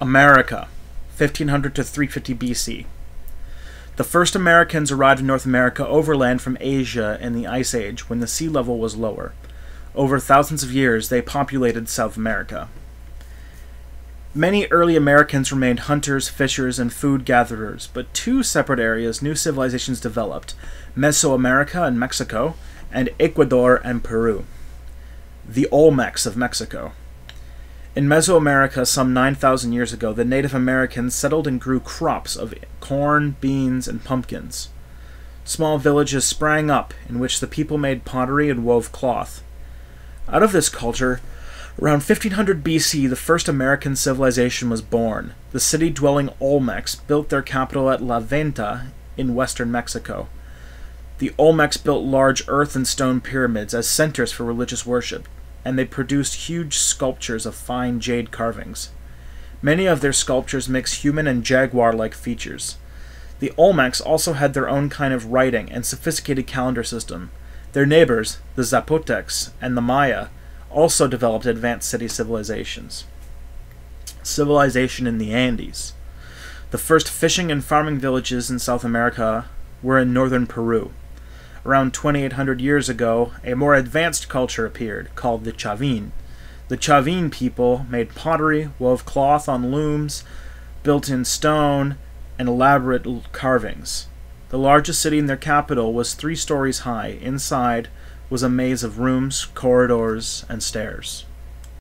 America, 1500 to 350 BC. The first Americans arrived in North America overland from Asia in the Ice Age when the sea level was lower. Over thousands of years, they populated South America. Many early Americans remained hunters, fishers, and food gatherers, but two separate areas new civilizations developed Mesoamerica and Mexico, and Ecuador and Peru. The Olmecs of Mexico. In Mesoamerica, some 9,000 years ago, the Native Americans settled and grew crops of corn, beans, and pumpkins. Small villages sprang up in which the people made pottery and wove cloth. Out of this culture, around 1500 BC, the first American civilization was born. The city dwelling Olmecs built their capital at La Venta in western Mexico. The Olmecs built large earth and stone pyramids as centers for religious worship and they produced huge sculptures of fine jade carvings. Many of their sculptures mix human and jaguar like features. The Olmecs also had their own kind of writing and sophisticated calendar system. Their neighbors, the Zapotecs and the Maya, also developed advanced city civilizations. Civilization in the Andes. The first fishing and farming villages in South America were in northern Peru around 2800 years ago, a more advanced culture appeared, called the Chavin. The Chavin people made pottery, wove cloth on looms, built in stone, and elaborate carvings. The largest city in their capital was three stories high. Inside was a maze of rooms, corridors, and stairs.